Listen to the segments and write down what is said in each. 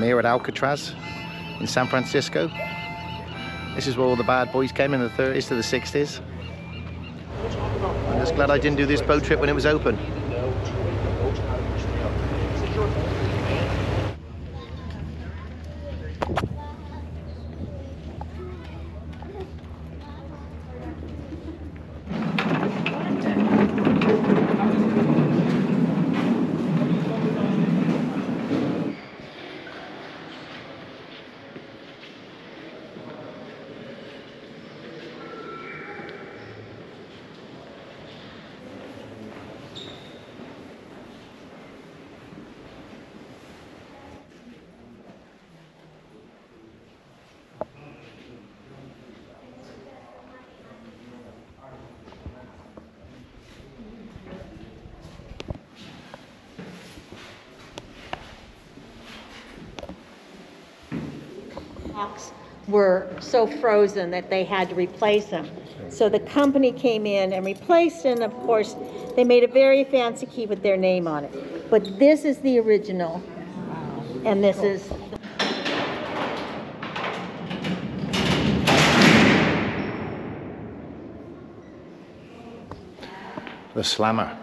I'm here at Alcatraz in San Francisco. This is where all the bad boys came in the 30s to the 60s. I'm just glad I didn't do this boat trip when it was open. Locks were so frozen that they had to replace them. So the company came in and replaced, and of course, they made a very fancy key with their name on it. But this is the original, and this is, The Slammer.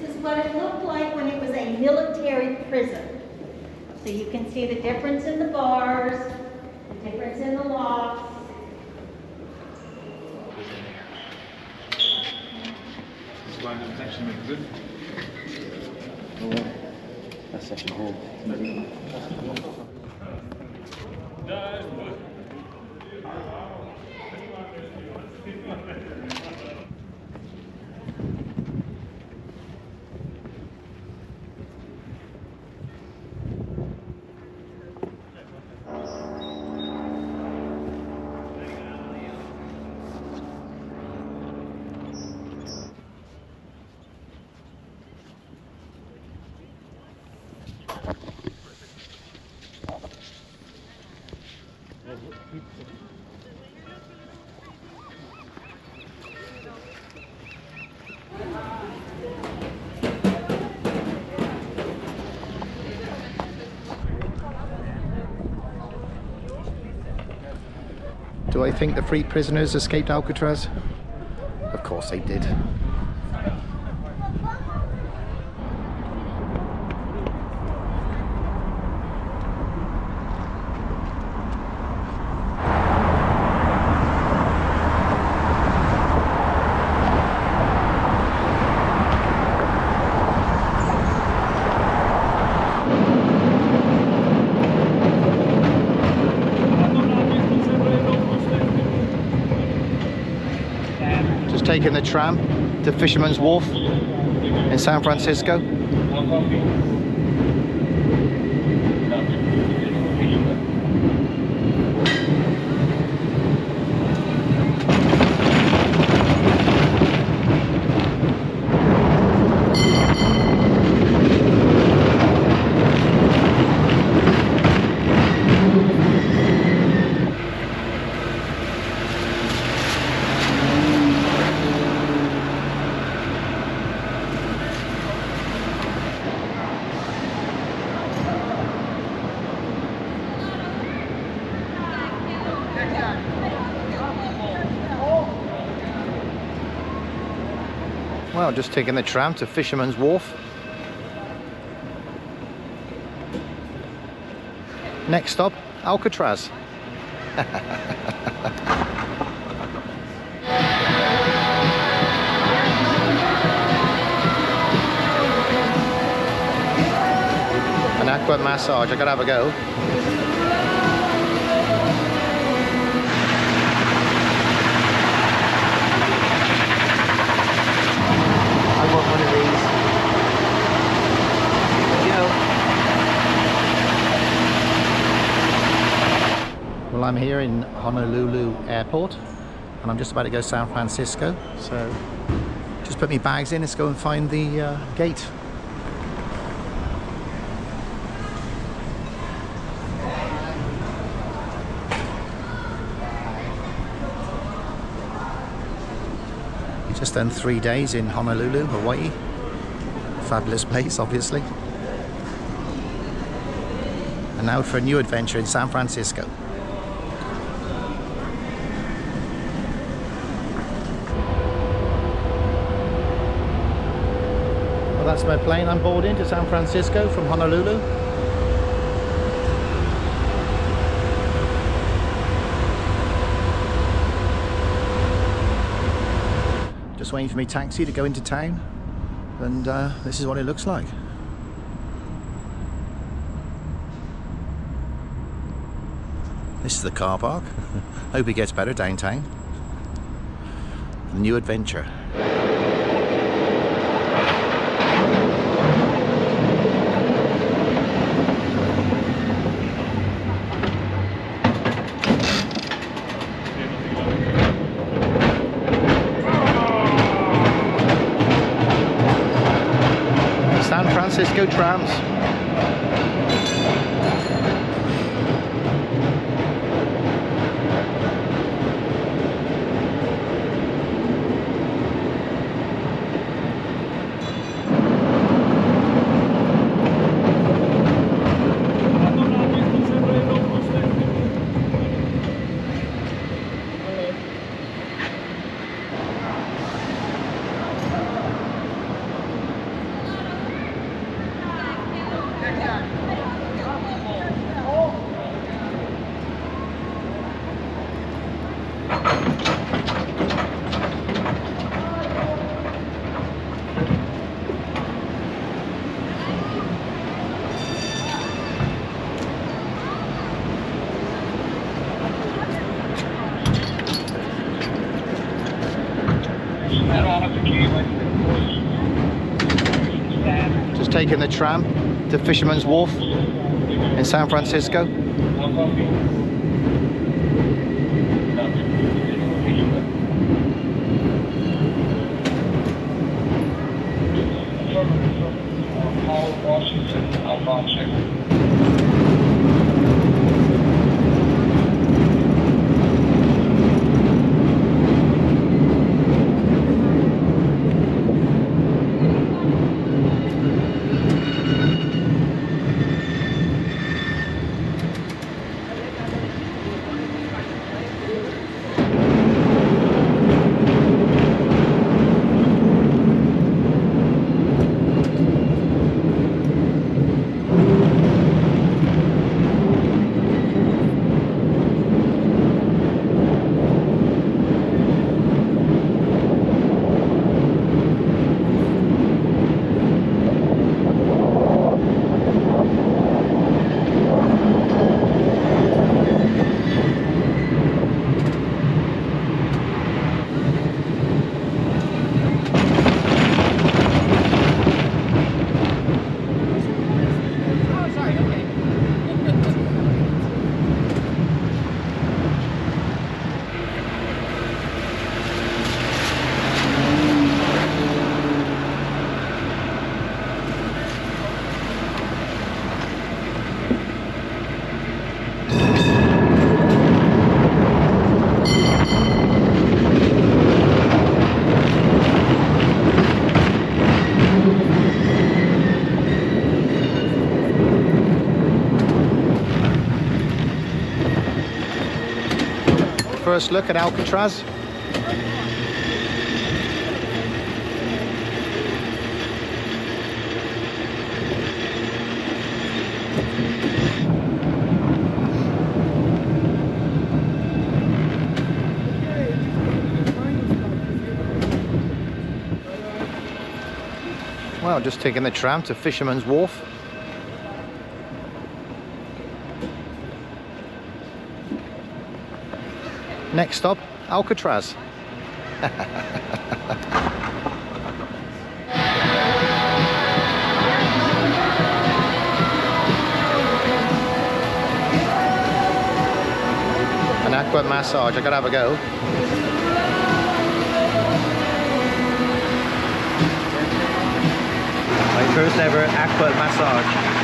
this is what it looked like when it was a military prison. So you can see the difference in the bars, the difference in the locks. That's session hall. Do I think the free prisoners escaped Alcatraz? Of course they did. Just taking the tram to Fisherman's Wharf in San Francisco. Just taking the tram to Fisherman's Wharf. Next stop, Alcatraz. An aqua massage, I gotta have a go. here in Honolulu Airport and I'm just about to go San Francisco. So just put my bags in, let's go and find the uh, gate. Just done three days in Honolulu, Hawaii. Fabulous place, obviously. And now for a new adventure in San Francisco. That's my plane I'm boarding to San Francisco from Honolulu. Just waiting for me taxi to go into town and uh, this is what it looks like. This is the car park. Hope it gets better downtown. The new adventure. Francisco trams. Just taking the tram to Fisherman's Wharf in San Francisco. Washington, First look at Alcatraz. Well, just taking the tram to Fisherman's Wharf. Next stop, Alcatraz. An aqua massage, I gotta have a go. My first ever aqua massage.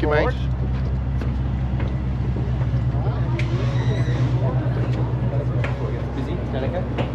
Thank you, mate. Busy? That okay?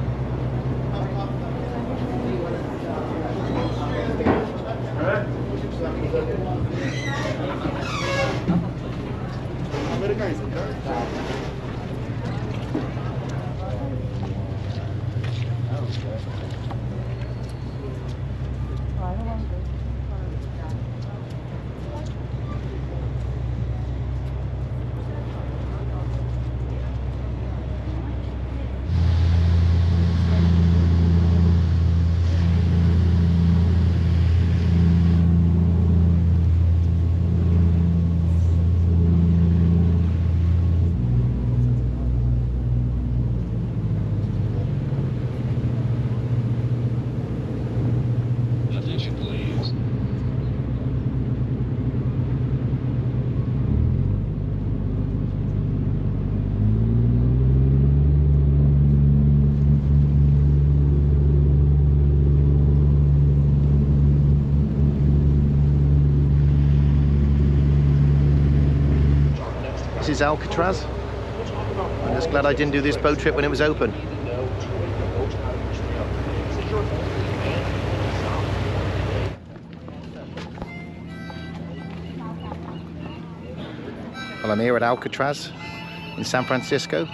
Attention, please. This is Alcatraz. I'm just glad I didn't do this boat trip when it was open. Well, I'm here at Alcatraz in San Francisco.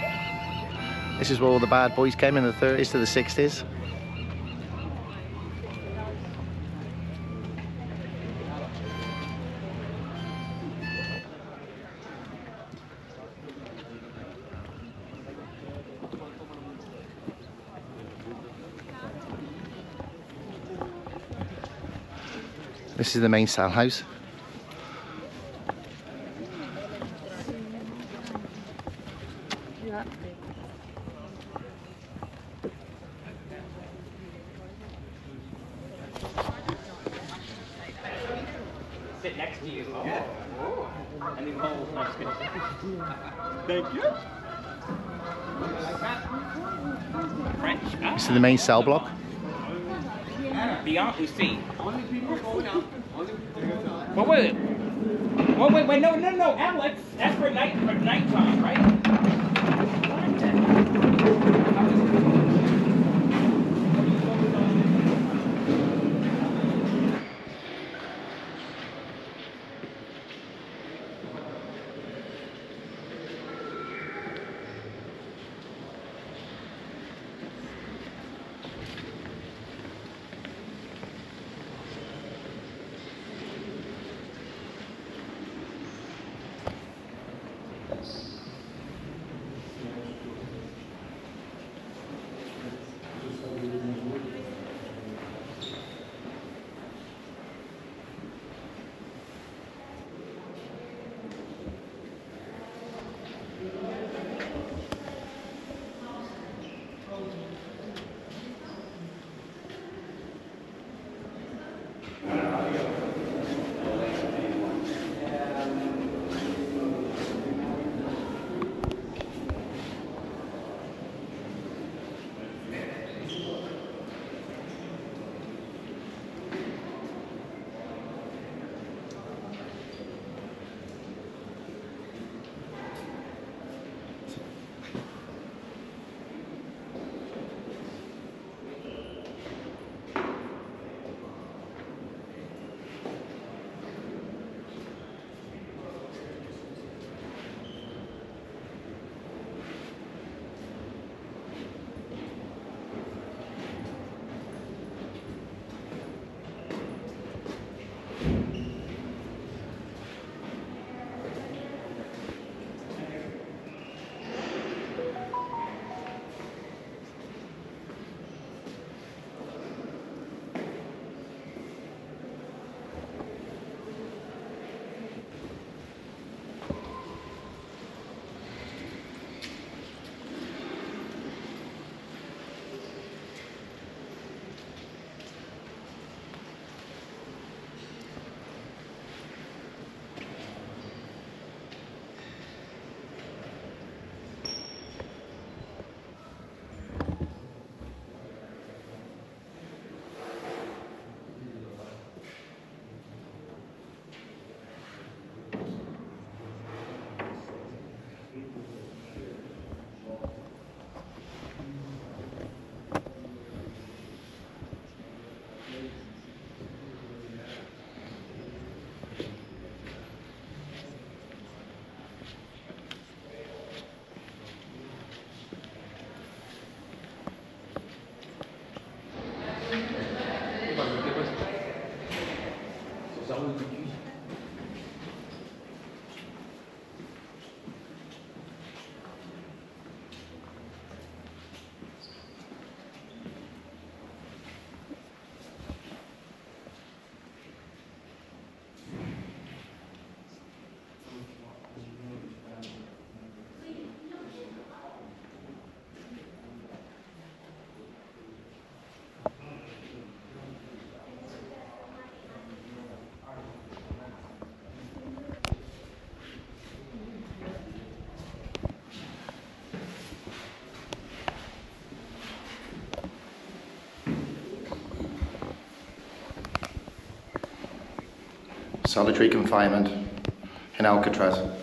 This is where all the bad boys came in the 30s to the 60s. This is the main cell house. sit next to you. Oh. And then hold. No, just. Thank you. This is the main cell block. Beyond Lucy. Well, wait. Well, wait, wait, no, no, no, Alex. That's for night, for nighttime, right? Solitary confinement in Alcatraz.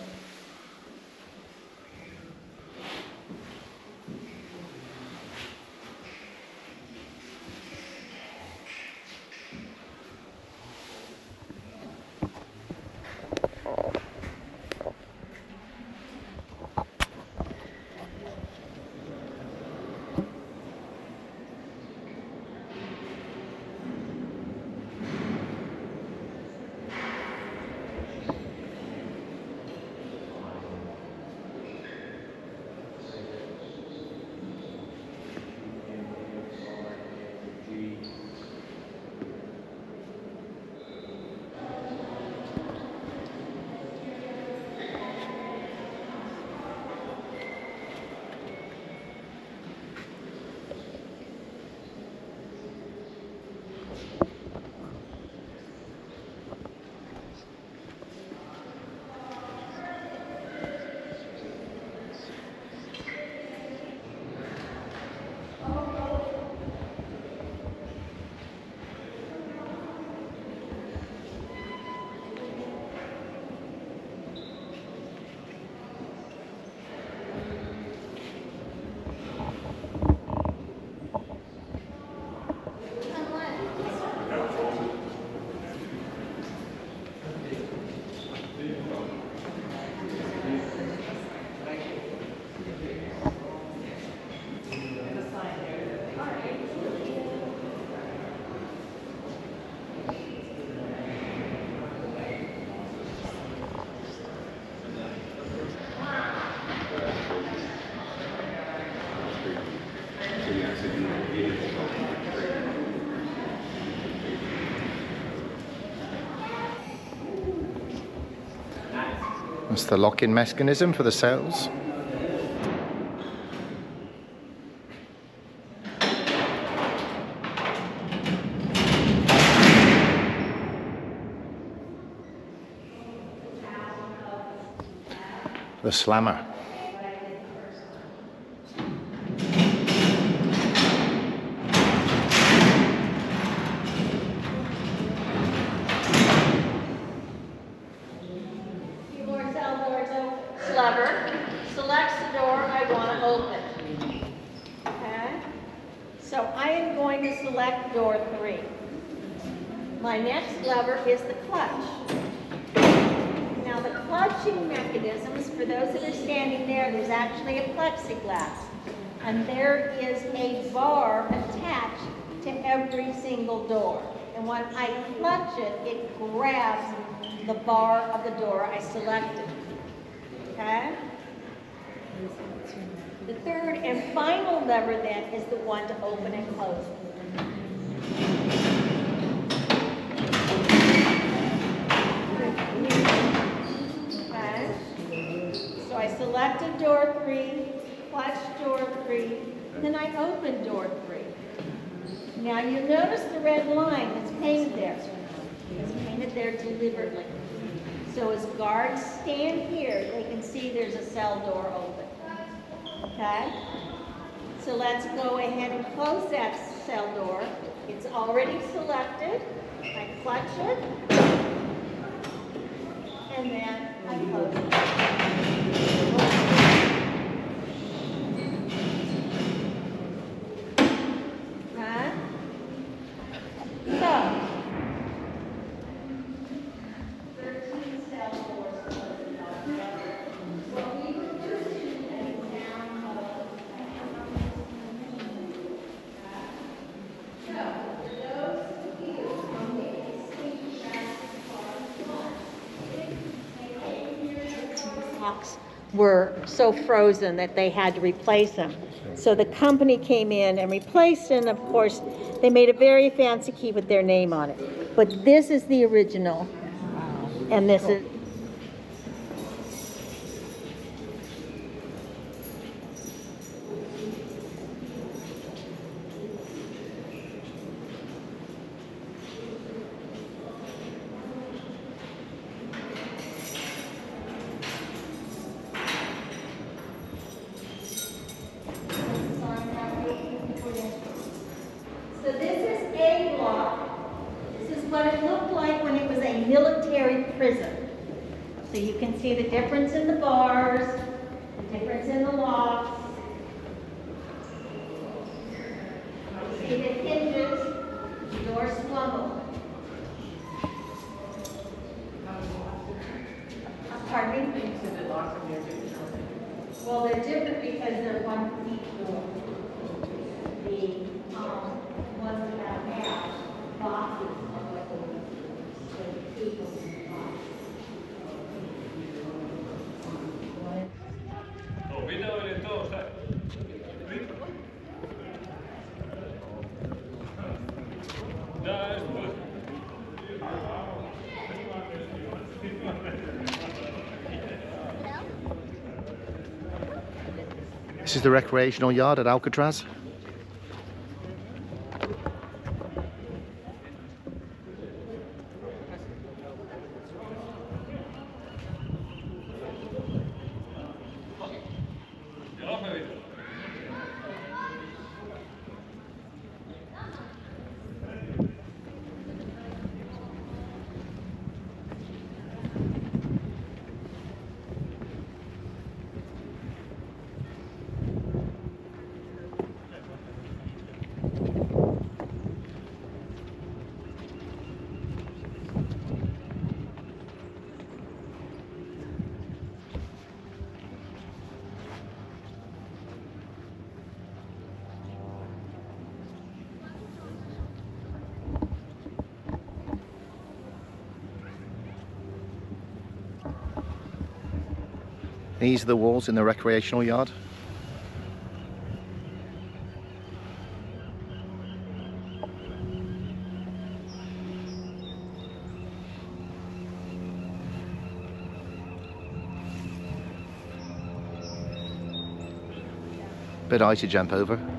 That's the lock-in mechanism for the cells. The slammer. Few more cell doors open. Lever, selects the door I want to open. Okay? So I am going to select door three. My next is the clutch. Now the clutching mechanisms, for those that are standing there, there's actually a plexiglass. And there is a bar attached to every single door. And when I clutch it, it grabs the bar of the door I selected. Okay? The third and final lever then is the one to open and close. Okay? So I selected door three, clutched door three, then I opened door three. Now you notice the red line that's painted there. It's painted there deliberately. So as guards stand here, they can see there's a cell door open. Okay? So let's go ahead and close that cell door. It's already selected. I clutch it. And then I close it. Right? So. 13 cell doors closed altogether. What we would do is an exam of So, for those of you who make a sleep locks were so frozen that they had to replace them. So the company came in and replaced, and of course, they made a very fancy key with their name on it. But this is the original, and this is. So you can see the difference in the bars, the difference in the law, This is the recreational yard at Alcatraz. These are the walls in the recreational yard. Bit high to jump over.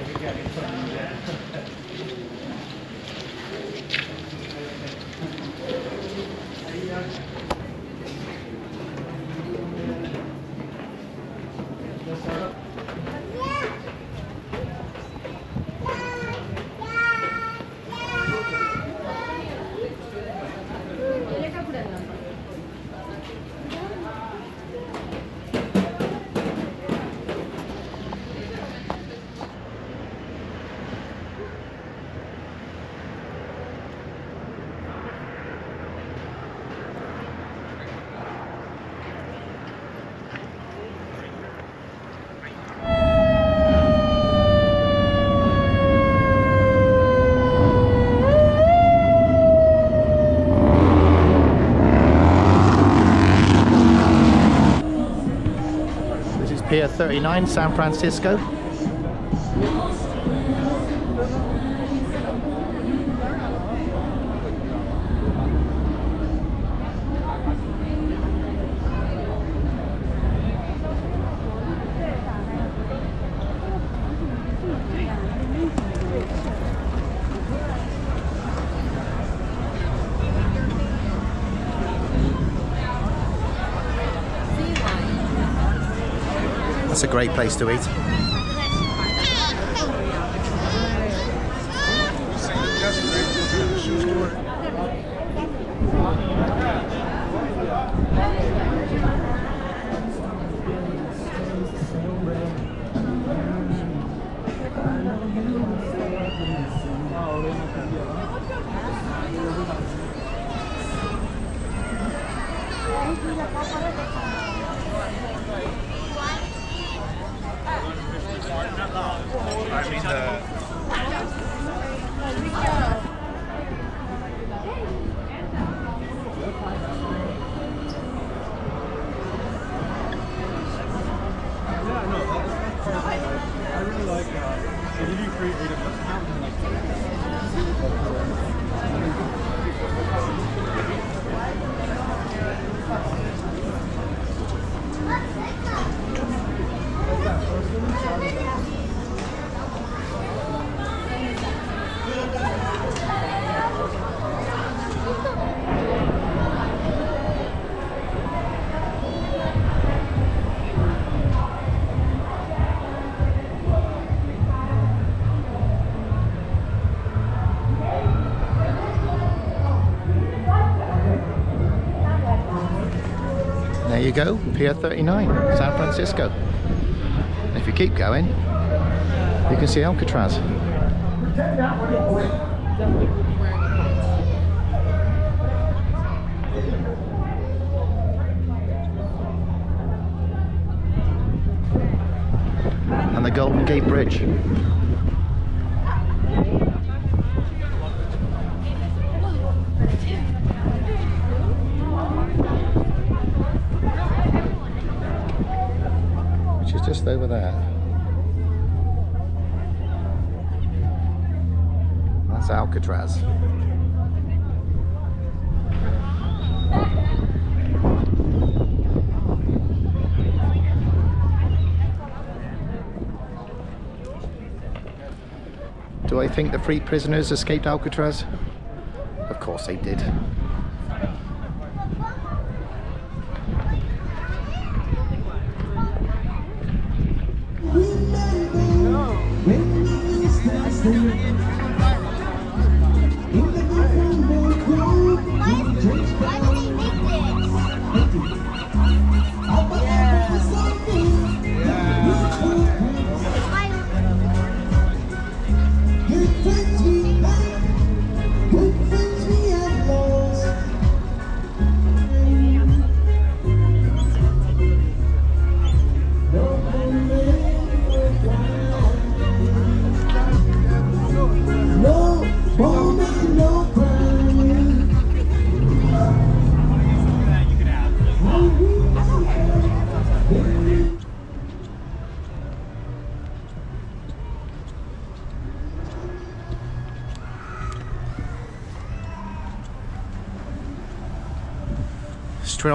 This is Pier 39, San Francisco. That's a great place to eat. You go, Pier 39, San Francisco. And if you keep going, you can see Alcatraz. And the Golden Gate Bridge. which is just over there. That's Alcatraz. Do I think the free prisoners escaped Alcatraz? Of course they did.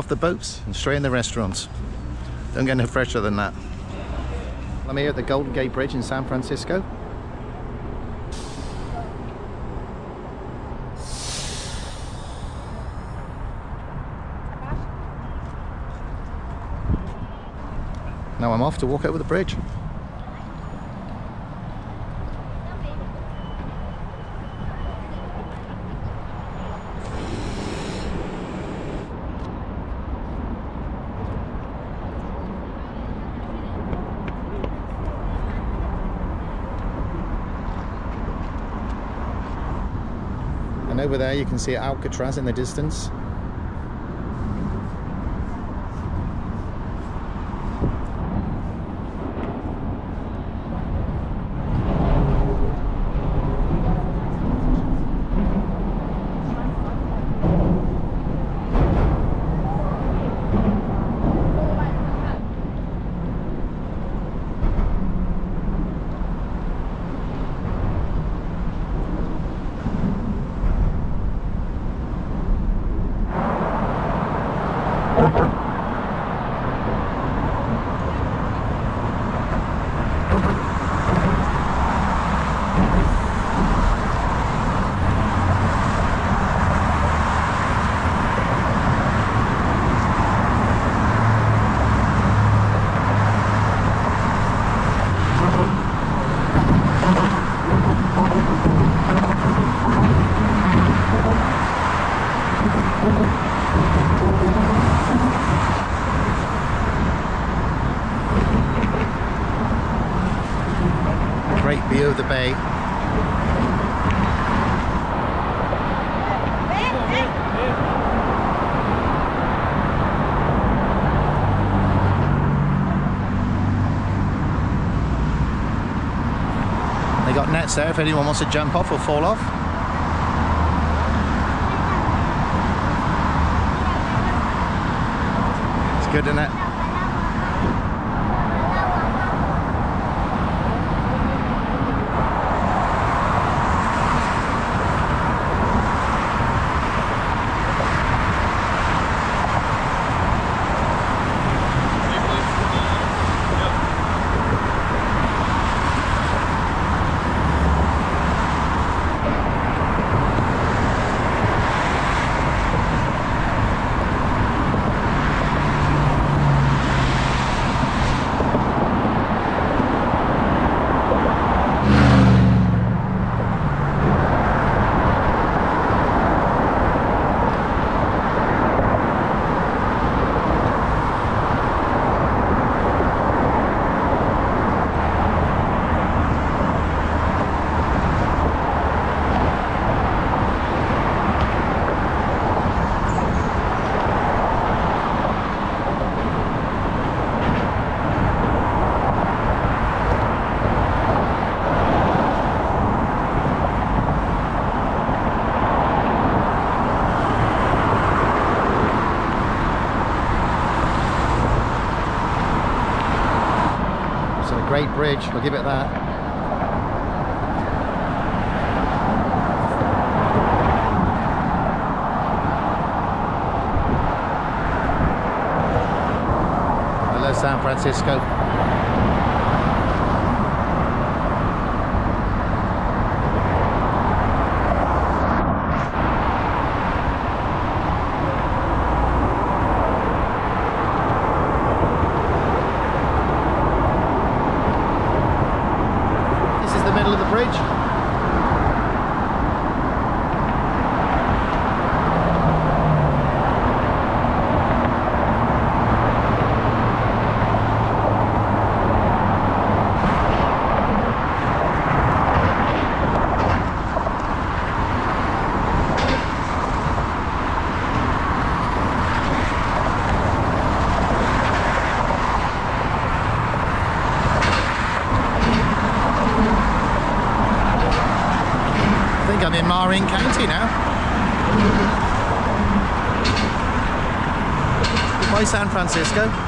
Off the boats and straight in the restaurants. Don't get no fresher than that. I'm here at the Golden Gate Bridge in San Francisco. Now I'm off to walk over the bridge. You can see Alcatraz in the distance. Great view of the bay. They got nets there if anyone wants to jump off or fall off. It's good, isn't it? It's a great bridge, I'll give it that. Hello San Francisco. This is the middle of the bridge. I I'm in County now. Goodbye San Francisco.